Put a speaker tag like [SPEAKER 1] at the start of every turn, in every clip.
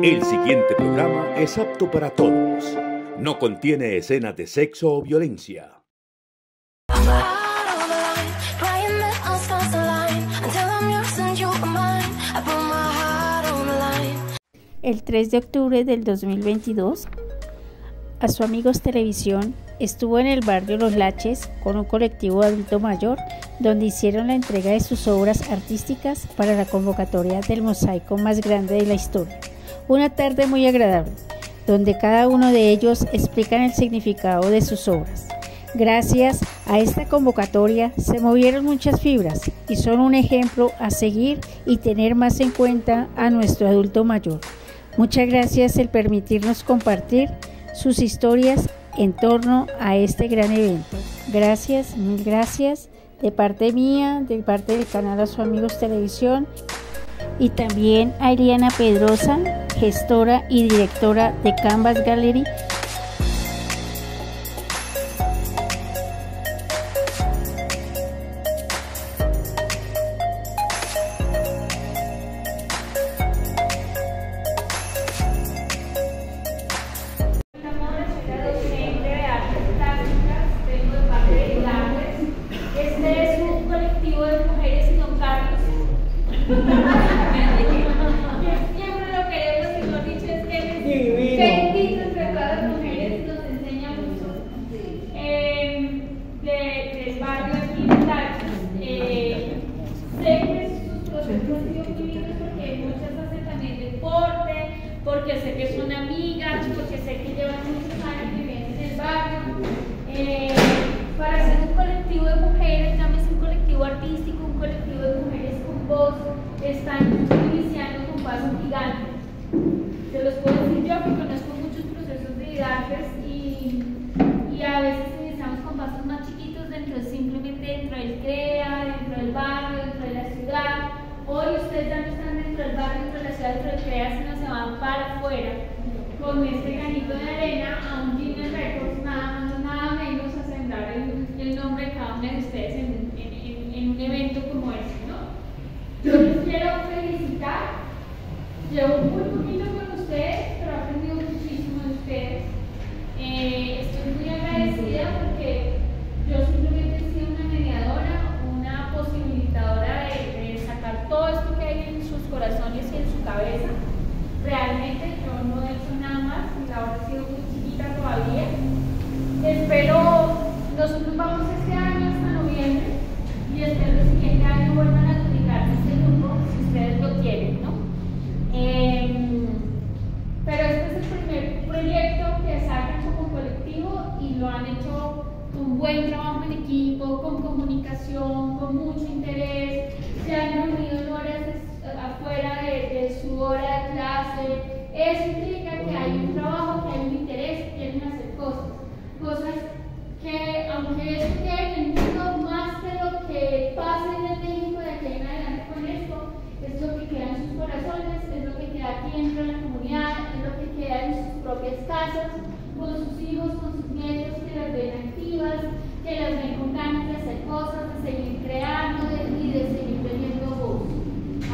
[SPEAKER 1] El siguiente programa es apto para todos. No contiene escenas de sexo o violencia.
[SPEAKER 2] El 3 de octubre del 2022, a su Amigos Televisión estuvo en el barrio Los Laches con un colectivo adulto mayor donde hicieron la entrega de sus obras artísticas para la convocatoria del mosaico más grande de la historia. Una tarde muy agradable, donde cada uno de ellos explican el significado de sus obras. Gracias a esta convocatoria se movieron muchas fibras y son un ejemplo a seguir y tener más en cuenta a nuestro adulto mayor. Muchas gracias el permitirnos compartir sus historias en torno a este gran evento. Gracias, mil gracias de parte mía, de parte del canal a amigos televisión y también a Eliana Pedrosa, gestora y directora de Canvas Gallery
[SPEAKER 3] colectivo artístico, un colectivo de mujeres con voz, están iniciando con pasos gigantes. Se los puedo decir yo que conozco muchos procesos de liderazgo y, y a veces iniciamos con pasos más chiquitos dentro simplemente dentro del CREA, dentro del barrio, dentro de la ciudad. Hoy ustedes ya no están dentro del barrio, dentro de la ciudad, dentro del CREA, sino se van para afuera con este granito de arena a un Guinness Records, nada más nada menos a sembrar el, el, nombre de cada una de ustedes en, en, en, un evento como este, ¿no? Yo les quiero felicitar. Llevo muy poquito con ustedes, pero he aprendido muchísimo de ustedes. Eh, estoy muy agradecida porque yo simplemente he sido una mediadora, una posibilitadora de, de sacar todo esto que hay en sus corazones y en su cabeza realmente yo no he hecho nada más, la hora ha sido muy chiquita todavía. Espero, nosotros vamos este año hasta noviembre y espero el siguiente año vuelvan a publicar este grupo si ustedes lo quieren, ¿no? Eh, pero este es el primer proyecto que se ha hecho con colectivo y lo han hecho con buen trabajo en equipo, con comunicación, con mucho interés, se han reunido en horas afuera de, de, su hora de clase. Eso implica que hay un trabajo, que hay un interés, que quieren hacer cosas. Cosas que, aunque es pequeño, entiendo más de lo que pasa en el México de aquí en adelante con esto, es lo que queda en sus corazones, es lo que queda aquí dentro de la comunidad, es lo que queda en sus con sus hijos, con sus nietos, que las ven activas, que las ven con ganas de hacer cosas, de seguir creando y de seguir teniendo voz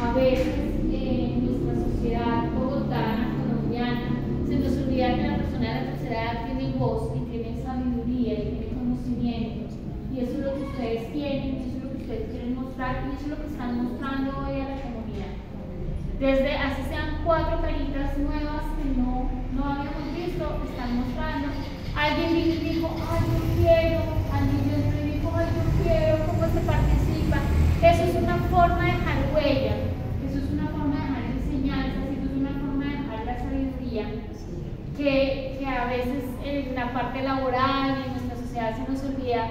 [SPEAKER 3] a veces en nuestra sociedad bogotana, colombiana, se nos olvida que la persona de la tercera edad tiene voz y tiene sabiduría y tiene conocimiento. Y eso es lo que ustedes tienen, eso es lo que ustedes quieren mostrar y eso es lo que están mostrando hoy a la comunidad. Desde así sean cuatro caritas nuevas que no, habíamos visto, están mostrando. Alguien dijo, ay, yo quiero, alguien dijo, ay, yo quiero, cómo se participa. Eso es una forma de dejar huella, eso es una forma de dejar enseñanzas, eso es una forma de dejar la sabiduría que, que a veces en la parte laboral y en nuestra sociedad se nos olvida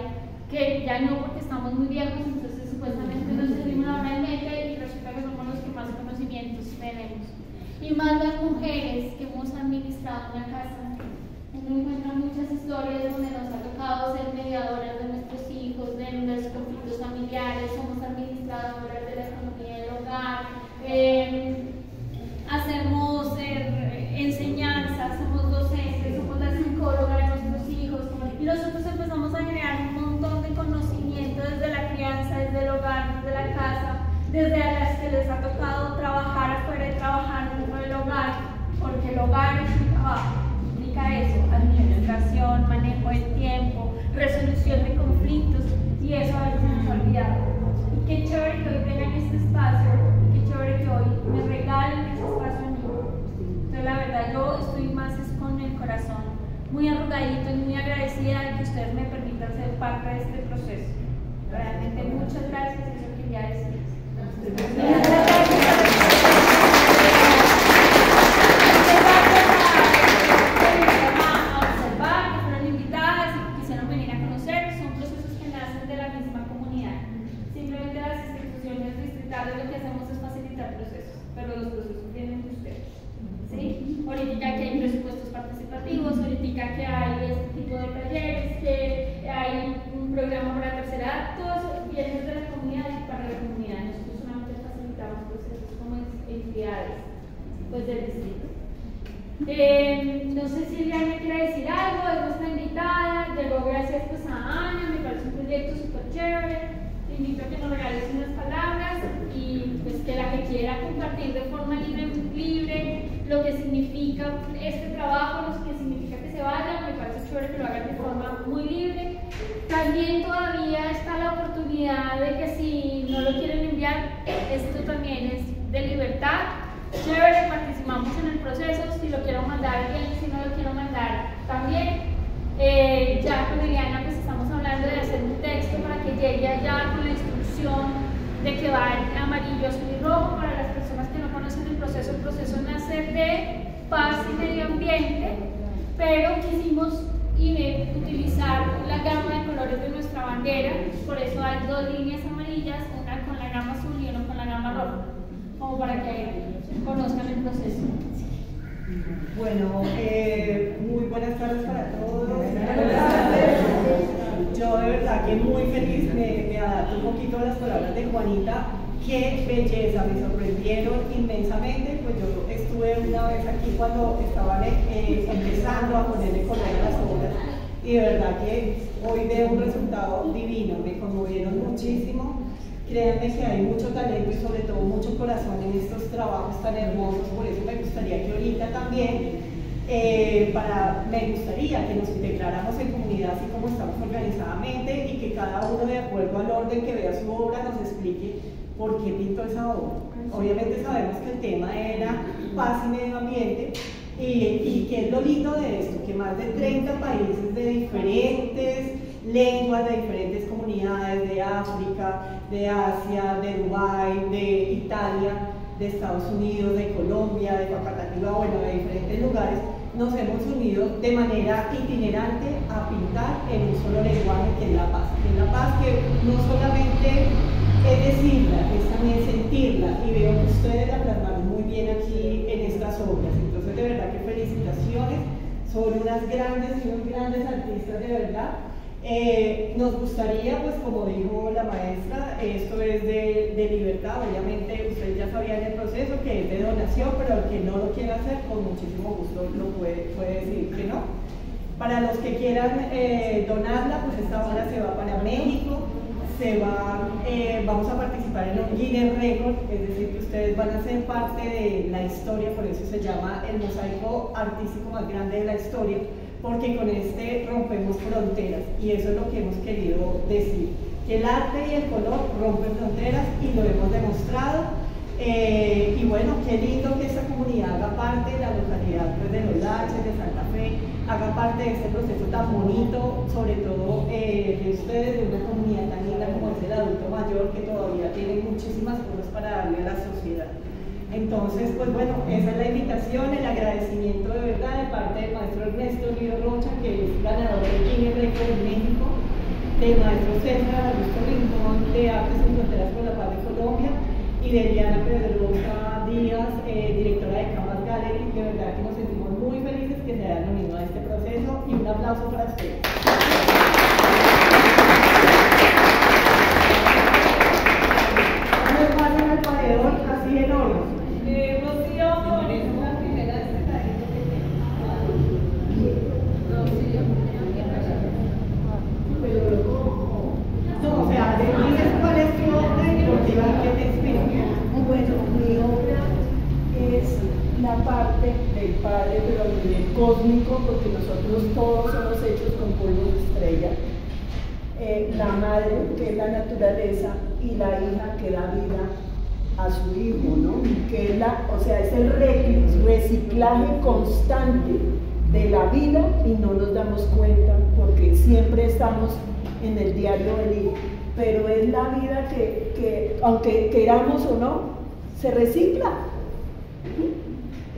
[SPEAKER 3] que ya no porque estamos muy viejos, entonces supuestamente nos servimos laboralmente y resulta que somos los que más conocimientos tenemos. Y más las mujeres que hemos administrado una casa, uno encuentra muchas historias donde nos ha tocado ser mediadoras de nuestros hijos, de nuestros conflictos familiares, somos administradoras de la economía del hogar, eh, hacemos eh, enseñanzas, somos docentes, somos la psicóloga de nuestros hijos. Y nosotros empezamos a generar un montón de conocimiento desde la crianza, desde el hogar, desde la casa, desde las que les ha tocado trabajar afuera y trabajar dentro del hogar con muy arrugadito y muy agradecida de que ustedes me permitan ser parte de este proceso. Realmente muchas gracias, eso quería decir. Pues, del distrito. Eh, no sé si Liliana me quiere decir algo, es nuestra invitada, llegó gracias pues, a Ana, me parece un proyecto súper chévere, te invito a que nos regales unas palabras y pues que la que quiera compartir de forma libre, libre lo que significa este trabajo, lo que significa que se vaya, me parece chévere que lo hagan de forma muy libre. También todavía está la oportunidad de que si no lo quieren enviar, esto también es de libertad, chévere, participamos en el proceso, si lo quiero mandar bien, si no lo quiero mandar también. Eh, ya con Liliana pues estamos hablando de hacer un texto para que llegue allá con la instrucción de que va en amarillo, azul y rojo para las personas que no conocen el proceso. El proceso nace de paz y medio ambiente, pero quisimos utilizar la gama de colores de nuestra bandera, por eso hay dos líneas amarillas, gama azul y una con la gama roja, como para que conozcan el proceso.
[SPEAKER 4] Bueno, eh, muy buenas tardes para todos. Yo de verdad que muy feliz, me, me adapto un poquito a las palabras de Juanita. Qué belleza, me sorprendieron inmensamente. Pues yo estuve una vez aquí cuando estaban eh, empezando a ponerle color a las obras y de verdad que hoy veo un resultado divino, me conmovieron muchísimo Créanme que hay mucho talento y sobre todo mucho corazón en estos trabajos tan hermosos, por eso me gustaría que ahorita también, eh, para, me gustaría que nos integráramos en comunidad así como estamos organizadamente y que cada uno de acuerdo al orden que vea su obra nos explique por qué pintó esa obra. Obviamente sabemos que el tema era paz y medio ambiente, y, y qué es lo lindo de esto, que más de 30 países de diferentes lenguas, de diferentes comunidades, de África, de Asia, de Dubái, de Italia, de Estados Unidos, de Colombia, de Papataquiva, bueno, de diferentes lugares, nos hemos unido de manera itinerante a pintar en un solo lenguaje que es la paz. Que es la paz que no solamente es decirla, es también sentirla y veo que ustedes la plasmaron muy bien aquí en estas obras. Entonces, de verdad que felicitaciones, son unas grandes y unos grandes artistas de verdad eh, nos gustaría, pues como dijo la maestra, esto es de, libertad, obviamente ustedes ya sabían el proceso que es de donación, pero el que no lo quiera hacer, con muchísimo gusto lo puede, puede decir que no. Para los que quieran eh, donarla, pues esta obra se va para México, se va, eh, vamos a participar en un Guinness Record, es decir, que ustedes van a ser parte de la historia, por eso se llama el mosaico artístico más grande de la historia porque con este rompemos fronteras y eso es lo que hemos querido decir, que el arte y el color rompen fronteras y lo hemos demostrado. Eh, y bueno, qué lindo que esta comunidad haga parte de la localidad pues, de Los Laches, de Santa Fe, haga parte de este proceso tan bonito, sobre todo eh, de ustedes, de una comunidad tan linda como es el adulto mayor, que todavía tiene muchísimas cosas para darle a la sociedad. Entonces, pues bueno, esa es la invitación, el agradecimiento de verdad de parte del maestro Ernesto Río Rocha, que es ganador del Guinness Record en México, del maestro César Augusto Rincón de Artes en Fronteras con la Paz de Colombia y de Diana Pedrosa Díaz, eh, directora de Camas Gallery. De verdad que nos sentimos muy felices que se hayan unido a este proceso y un aplauso para ustedes. Cósmico, porque nosotros todos somos hechos con polvo de estrella. Eh, la madre, que es la naturaleza, y la hija, que da vida a su hijo, ¿no? Que es la, o sea, es el reciclaje constante
[SPEAKER 5] de la vida y no nos damos cuenta porque siempre estamos en el diario del Pero es la vida que, que aunque queramos o no, se recicla.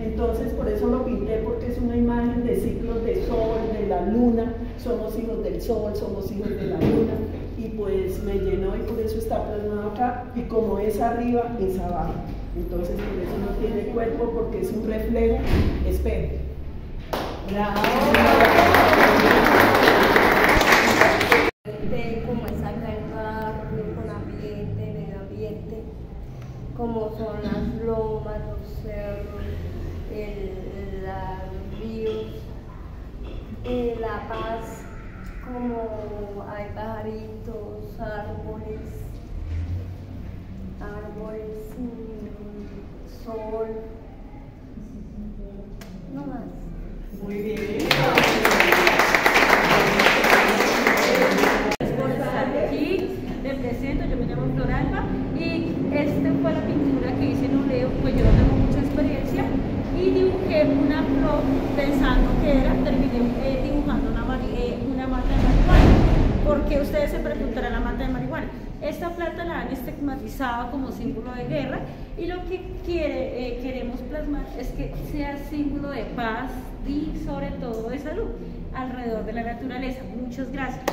[SPEAKER 5] Entonces por eso lo pinté porque es una imagen de ciclos de sol, de la luna, somos hijos del sol, somos hijos de la luna y pues me llenó y por eso está plasmado acá y como es arriba es abajo. Entonces por eso no tiene cuerpo porque es un reflejo espejo.
[SPEAKER 6] Bravo. como es acá el con ambiente, medio ambiente, como son las lomas, los cerros, el, los ríos, eh, la paz, como hay pajaritos, árboles, árboles, sol, no más.
[SPEAKER 5] Muy bien.
[SPEAKER 7] Pensando que era, terminé eh, dibujando una, eh, mata de marihuana. porque ustedes se preguntarán la mata de marihuana? Esta planta la han estigmatizado como símbolo de guerra y lo que eh, queremos plasmar es que sea símbolo de paz y sobre todo de salud alrededor de la naturaleza. Muchas gracias.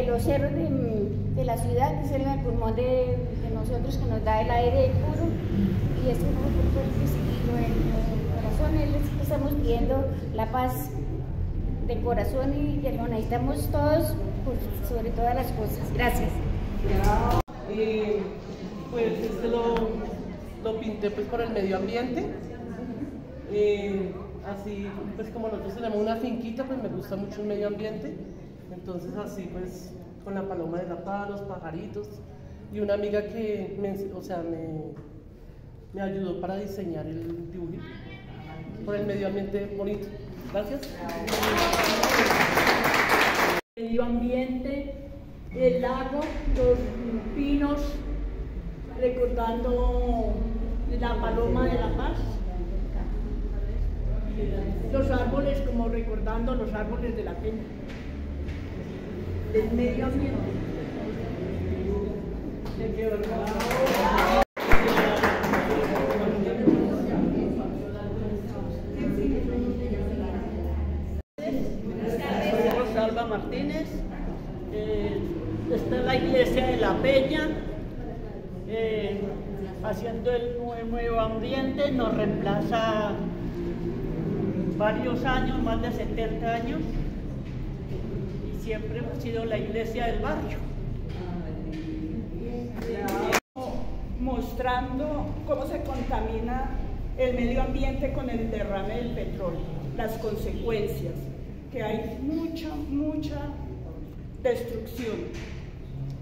[SPEAKER 8] De, los cerros de, la ciudad, que es el pulmón de, nosotros que nos da el aire puro. Y esto por seguirlo en, corazón, es estamos viendo la paz de corazón y de lo necesitamos todos sobre todas las cosas. Gracias.
[SPEAKER 9] Pues este lo, lo, pinté pues por el medio ambiente. Así pues como nosotros tenemos una finquita, pues me gusta mucho el medio ambiente. Entonces así pues con la paloma de la paz, los pajaritos y una amiga que me, o sea, me, ayudó para diseñar el dibujito por el medio ambiente bonito. Gracias.
[SPEAKER 10] Medio ambiente, el lago, los pinos, recordando la paloma de la paz. Los árboles, como recordando los árboles de la peña. Del medio ambiente. Martínez, eh, está la iglesia de La Peña, eh, haciendo el nuevo ambiente, nos reemplaza varios años, más de 70 años, siempre hemos sido la iglesia del barrio. Mostrando cómo se contamina el medio ambiente con el derrame del petróleo, las consecuencias que hay mucha, mucha destrucción.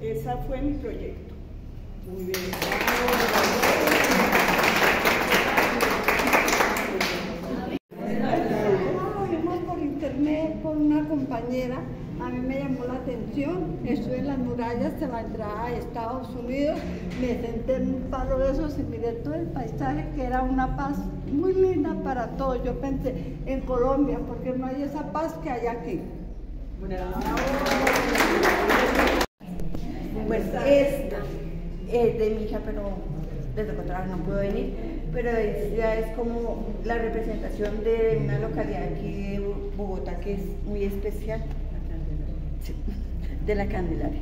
[SPEAKER 10] Ese fue mi proyecto. Muy bien.
[SPEAKER 11] Vimos por internet con una compañera, a mí me llamó la atención, estuve en las murallas de la entrada a Estados Unidos, me senté en un palo de esos y miré todo el paisaje que era una paz muy linda para todos. Yo pensé en Colombia, porque no hay esa paz que hay aquí.
[SPEAKER 6] Pues esta es de mi hija, pero desde trabajo no pudo venir, pero ya es como la representación de una localidad aquí de Bogotá que es muy especial, de la Candelaria.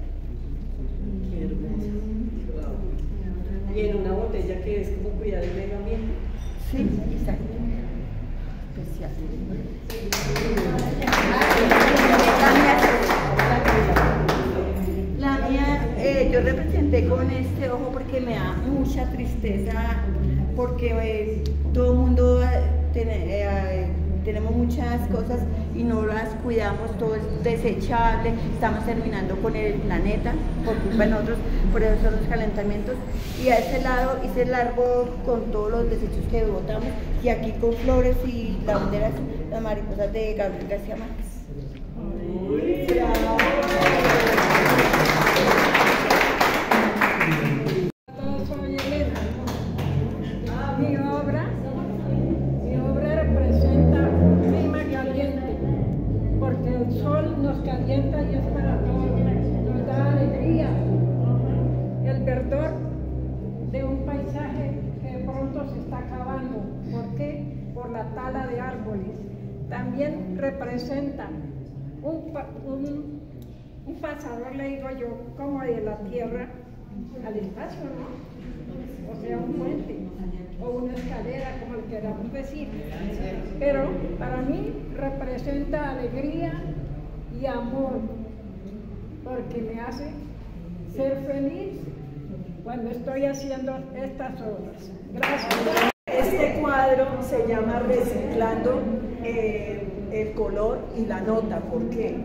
[SPEAKER 5] Y en una botella que es como cuidar el medio ambiente.
[SPEAKER 6] Sí, exacto. Especial. La mía, eh, yo representé con este ojo porque me da mucha tristeza, porque eh, todo el mundo eh, tiene tenemos muchas cosas y no las cuidamos, todo es desechable, estamos terminando con el planeta por culpa de nosotros, por eso son los calentamientos. Y a ese lado hice el árbol con todos los desechos que botamos y aquí con flores y la banderas, las mariposas de Gabriel García Márquez.
[SPEAKER 12] Y es para todos, nos da alegría. El verdor de un paisaje que pronto se está acabando. ¿Por qué? Por la tala de árboles. También representa un, un, un pasador, le digo yo, como de la tierra al espacio, ¿no? O sea, un puente o una escalera, como le queramos decir. Pero para mí representa alegría y amor, porque me hace ser feliz cuando estoy haciendo estas obras. Gracias.
[SPEAKER 5] Este cuadro se llama Reciclando eh, el color y la nota. ¿Por qué?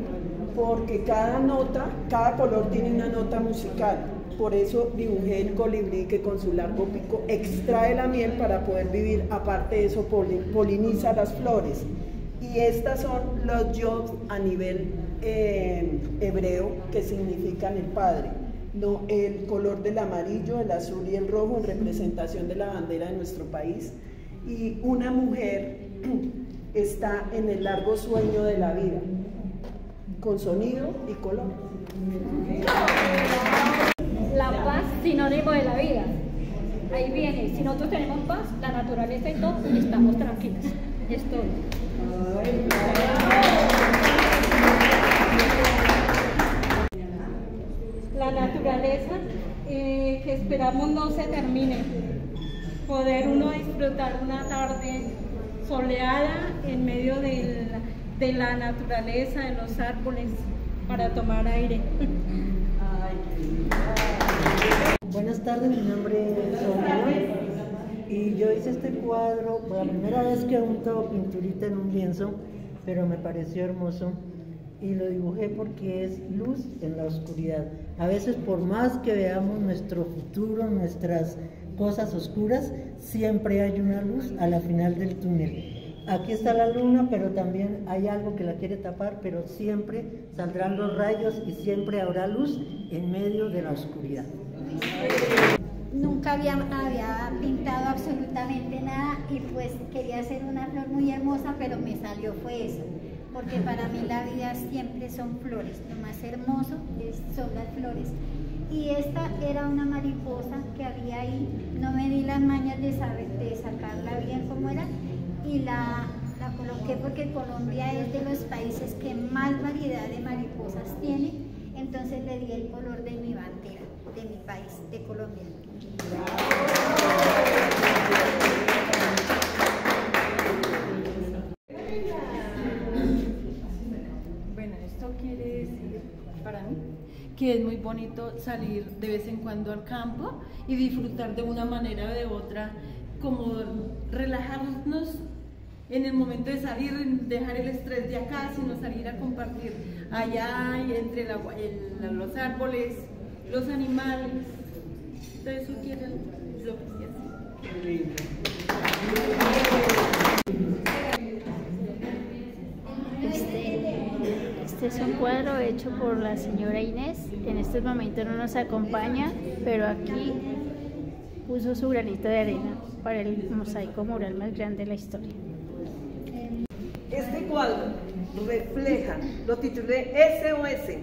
[SPEAKER 5] Porque cada nota, cada color tiene una nota musical. Por eso dibujé el colibrí que con su largo pico extrae la miel para poder vivir. Aparte de eso, poli- poliniza las flores. Y estas son los jobs a nivel eh, hebreo que significan el Padre. No, el color del amarillo, el azul y el rojo en representación de la bandera de nuestro país. Y una mujer está en el largo sueño de la vida, con sonido y color.
[SPEAKER 7] La paz, sinónimo de la vida. Ahí viene, si nosotros tenemos paz, la naturaleza y todo, estamos tranquilos. Es todo. La naturaleza eh, esperamos no se termine. Poder uno disfrutar una tarde soleada en medio de la naturaleza, de los árboles, para tomar aire.
[SPEAKER 13] Buenas tardes, mi nombre es Sonia y yo hice este cuadro por la primera vez que unto pinturita en un lienzo, pero me pareció hermoso y lo dibujé porque es luz en la oscuridad. A veces por más que veamos nuestro futuro, nuestras cosas oscuras, siempre hay una luz a la final del túnel. Aquí está la luna, pero también hay algo que la quiere tapar, pero siempre saldrán los rayos y siempre habrá luz en medio de la oscuridad.
[SPEAKER 14] Nunca había, había pintado absolutamente nada y pues quería hacer una flor muy hermosa, pero me salió fue eso. Porque para mí la vida siempre son flores, lo más hermoso son las flores. Y esta era una mariposa que había ahí, no me di las mañas de, sacarla bien como era y la coloqué porque Colombia es de los países que más variedad de mariposas tiene, entonces le di el color de mi bandera, de mi país, de Colombia.
[SPEAKER 15] Que es muy bonito salir de vez en cuando al campo y disfrutar de una manera o de otra, como relajarnos en el momento de salir, dejar el estrés de acá, sino salir a compartir allá y entre los árboles, los animales. Todo eso quiere lo que se hace.
[SPEAKER 2] Este, es un cuadro hecho por la señora Inés. En este momento no nos acompaña, pero aquí puso su granito de arena para el mosaico mural más grande de la historia.
[SPEAKER 5] Este cuadro refleja, lo titulé SOS,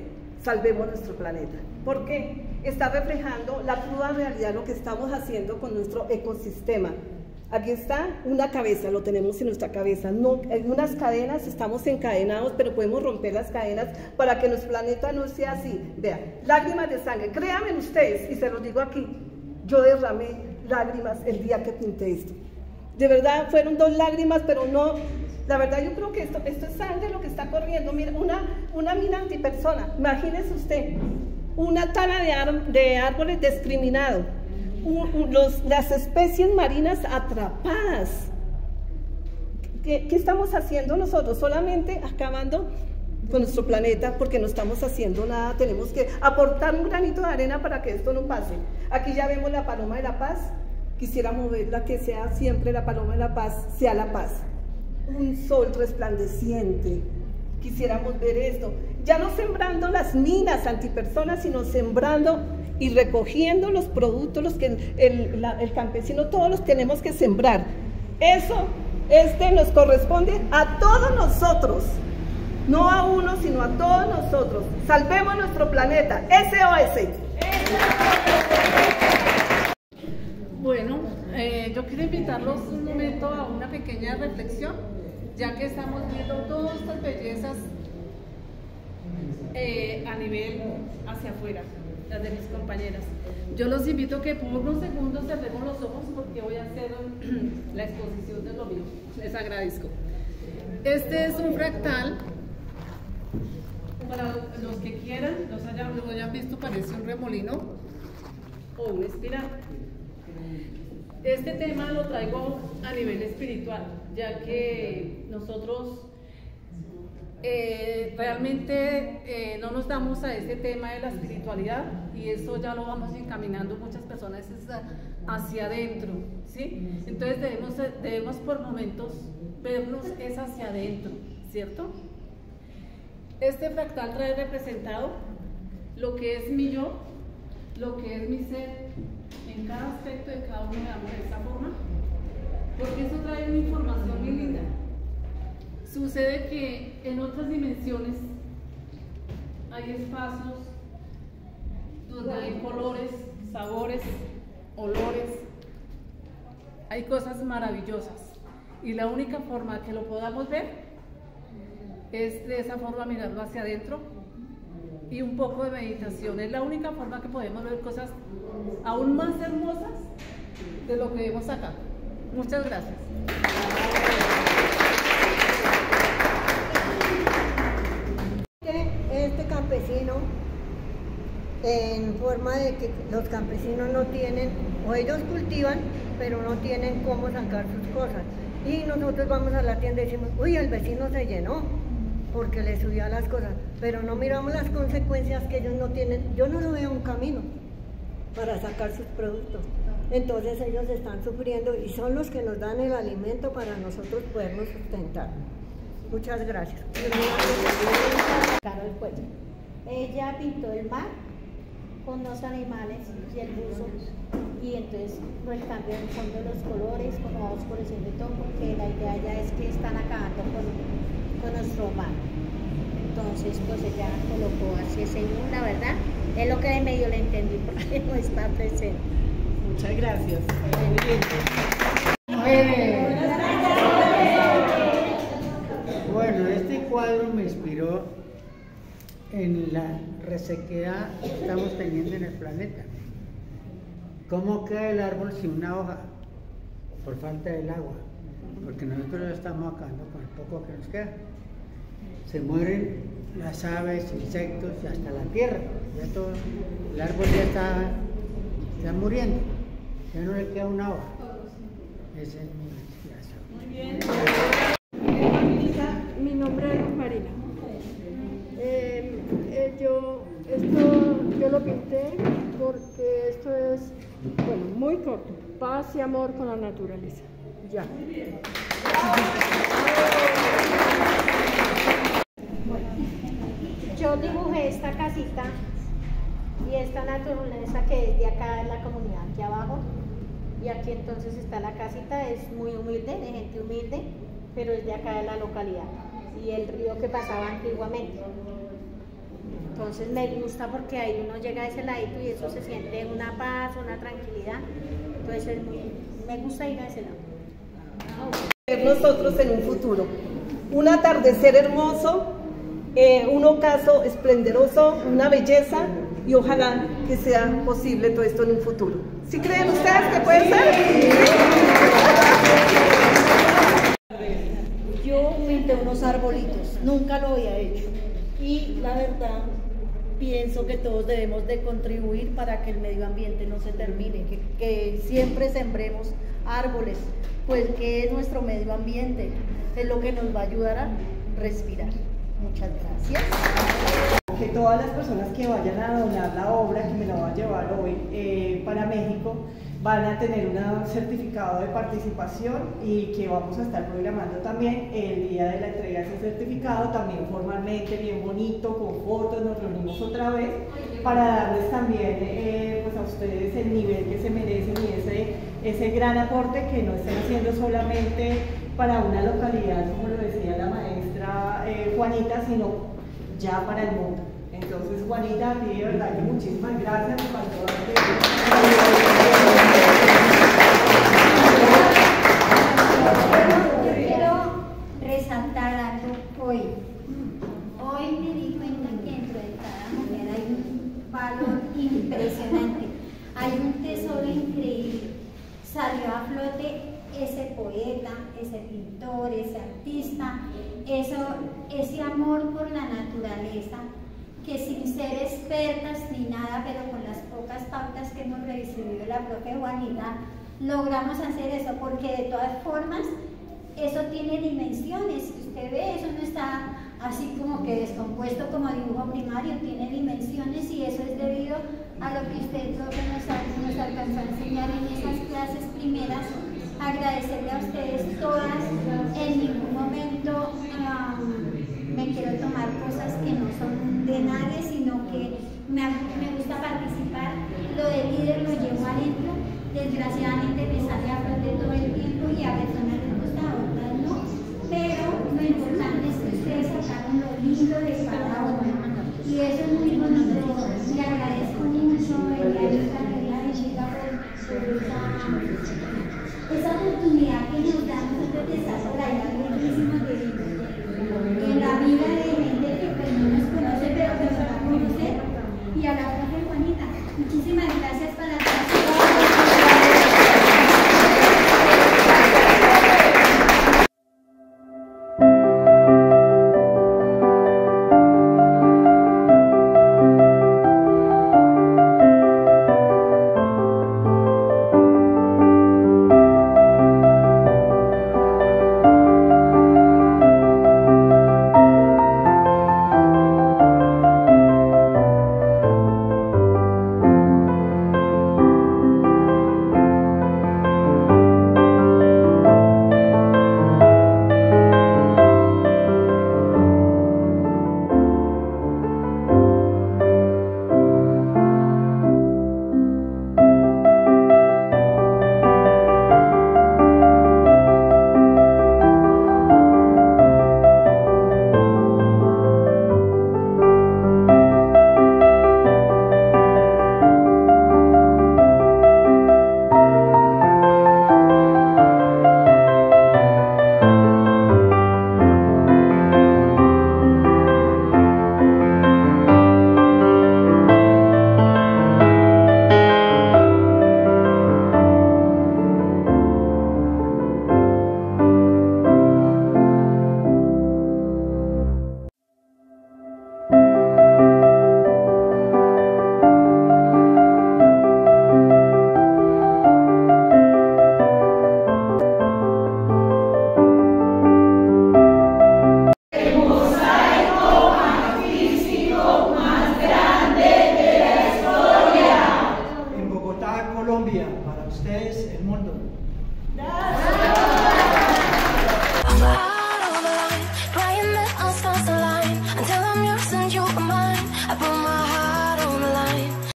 [SPEAKER 5] Salvemos nuestro planeta. ¿Por qué? Está reflejando la cruda realidad, lo que estamos haciendo con nuestro ecosistema. Aquí está una cabeza, lo tenemos en nuestra cabeza. No, en unas cadenas estamos encadenados, pero podemos romper las cadenas para que nuestro planeta no sea así. Vean, lágrimas de sangre. Créanme ustedes, y se los digo aquí, yo derramé lágrimas el día que pinté esto. De verdad, fueron dos lágrimas, pero no. La verdad, yo creo que esto, esto es sangre lo que está corriendo. Mira, una, una mina antipersona. Imagínese usted, una tala de, de árboles discriminado, los- las especies marinas atrapadas. ¿Qué, qué estamos haciendo nosotros? Solamente acabando con nuestro planeta porque no estamos haciendo nada. Tenemos que aportar un granito de arena para que esto no pase. Aquí ya vemos la paloma de la paz. Quisiera moverla que sea siempre la paloma de la paz, sea la paz. Un sol resplandeciente, quisiéramos ver esto. Ya no sembrando las minas antipersonas, sino sembrando y recogiendo los productos los que el, campesino, todos los tenemos que sembrar. Eso este nos corresponde a todos nosotros, no a uno, sino a todos nosotros. Salvemos nuestro planeta. SOS.
[SPEAKER 16] Bueno, eh, yo quiero invitarlos un momento a una pequeña reflexión, ya que estamos viendo todas estas bellezas eh, a nivel hacia afuera, las de mis compañeras. Yo los invito a que por unos segundos cerremos los ojos porque voy a hacer la exposición de lo mío. Les agradezco. Este es un fractal. Para los que quieran, los hayan, lo hayan visto, parece un remolino o una espiral. Este tema lo traigo a nivel espiritual, ya que nosotros eh, realmente eh, no nos damos a ese tema de la espiritualidad y eso ya lo vamos encaminando muchas personas hacia adentro, ¿sí? Entonces debemos, debemos por momentos vernos es hacia adentro, ¿cierto? Este fractal trae representado lo que es mi yo, lo que es mi ser, en cada aspecto de cada uno de de esta forma, porque eso trae una información muy linda. Sucede que en otras dimensiones hay espacios donde hay colores, sabores, olores, hay cosas maravillosas. Y la única forma que lo podamos ver es de esa forma mirarlo hacia adentro y un poco de meditación. Es la única forma que podemos ver cosas aún más hermosas de lo que vemos acá. Muchas gracias.
[SPEAKER 17] Este campesino, en forma de que los campesinos no tienen, o ellos cultivan, pero no tienen cómo sacar sus cosas. Y nosotros vamos a la tienda y decimos, uy, el vecino se llenó porque le subía las cosas, pero no miramos las consecuencias que ellos no tienen. Yo no lo veo un camino para sacar sus productos. Entonces ellos están sufriendo y son los que nos dan el alimento para nosotros podernos sustentar. Muchas gracias.
[SPEAKER 8] Ella pintó el mar con los animales y el buzo y entonces no el cambio en fondo de los colores, como va oscureciendo y todo, porque la idea ya es que están acabando con, con nuestro mar. Entonces pues ella colocó así ese la verdad, es lo que de medio le entendí porque no está presente.
[SPEAKER 5] Muchas gracias.
[SPEAKER 18] Bueno, este cuadro me inspiró en la resequedad que estamos teniendo en el planeta. ¿Cómo queda el árbol sin una hoja? Por falta del agua. Porque nosotros ya estamos acabando con el poco que nos queda. Se mueren las aves, insectos y hasta la tierra. Ya todo, el árbol ya está, está muriendo. Ya no le queda una hoja. Esa es mi inspiración.
[SPEAKER 17] Muy bien. Mi nombre es Marina. Eh, eh, yo, esto, yo lo pinté porque esto es, bueno, muy corto. Paz y amor con la naturaleza. Ya.
[SPEAKER 8] Yo dibujé esta casita y esta naturaleza que es de acá en la comunidad, aquí abajo. Y aquí entonces está la casita, es muy humilde, de gente humilde, pero es de acá de la localidad. Y el río que pasaba antiguamente. Entonces me gusta porque ahí uno llega a ese ladito y eso se siente una paz, una tranquilidad. Entonces es muy, me gusta ir a ese lado.
[SPEAKER 5] Nosotros en un futuro. Un atardecer hermoso, eh, un ocaso esplendoroso, una belleza y ojalá que sea posible todo esto en un futuro. ¿Sí creen ustedes que puede ser?
[SPEAKER 19] Yo pinté unos arbolitos, nunca lo había hecho. Y la verdad, pienso que todos debemos de contribuir para que el medio ambiente no se termine, que, siempre sembremos árboles, pues que es nuestro medio ambiente, es lo que nos va a ayudar a respirar. Muchas gracias.
[SPEAKER 4] Que todas las personas que vayan a donar la obra, que me la va a llevar hoy eh, para México, van a tener un certificado de participación y que vamos a estar programando también el día de la entrega de ese certificado, también formalmente, bien bonito, con fotos, nos reunimos otra vez para darles también eh, pues a ustedes el nivel que se merecen y ese, ese gran aporte que no estén haciendo solamente para una localidad, como lo decía la maestra eh, Juanita, sino ya para el mundo. Entonces, Juanita, a ti de verdad que muchísimas gracias.
[SPEAKER 14] Yo quiero resaltar algo hoy. Hoy me di cuenta que dentro de cada mujer hay un valor impresionante, hay un tesoro increíble. Salió a flote ese poeta, ese pintor, ese artista, eso, ese amor por la naturaleza, que sin ser expertas ni nada, pero con las pocas pautas que hemos recibido la profe Juanita, logramos hacer eso, porque de todas formas eso tiene dimensiones, si usted ve, eso no está así como que descompuesto como dibujo primario, tiene dimensiones y eso es debido a lo que usted nos, nos alcanzó a enseñar en esas clases primeras agradecerle a ustedes todas. En ningún momento me quiero tomar cosas que no son de nadie, sino que me, me gusta participar. Lo de líder lo llevo adentro. Desgraciadamente me sale a frente todo el tiempo y a personas les gusta, a otras no. Pero lo importante es que ustedes sacaron lo lindo de cada uno. Y eso es muy bonito. Le agradezco mucho el to.